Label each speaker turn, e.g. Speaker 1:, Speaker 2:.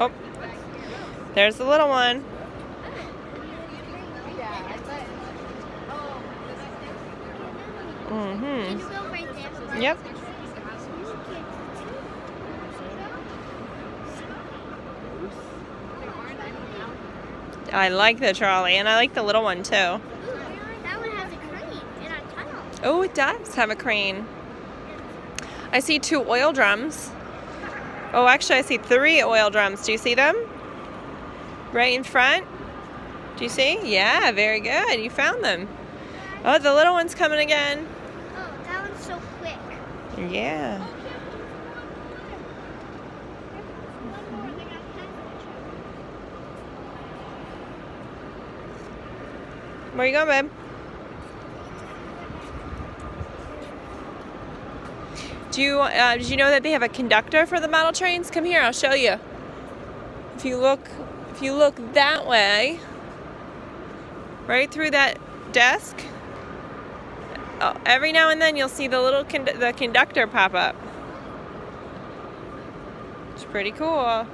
Speaker 1: Oh, there's the little one. Mm-hmm. Yep. I like the trolley, and I like the little one too. Oh, it does have a crane. I see two oil drums. Oh, actually, I see three oil drums. Do you see them? Right in front? Do you see? Yeah, very good. You found them. Oh, the little one's coming again.
Speaker 2: Oh, that one's so quick.
Speaker 1: Yeah. Where you going, babe? Do you, uh, did you know that they have a conductor for the model trains? Come here, I'll show you. If you look, if you look that way, right through that desk, oh, every now and then you'll see the little con the conductor pop up. It's pretty cool.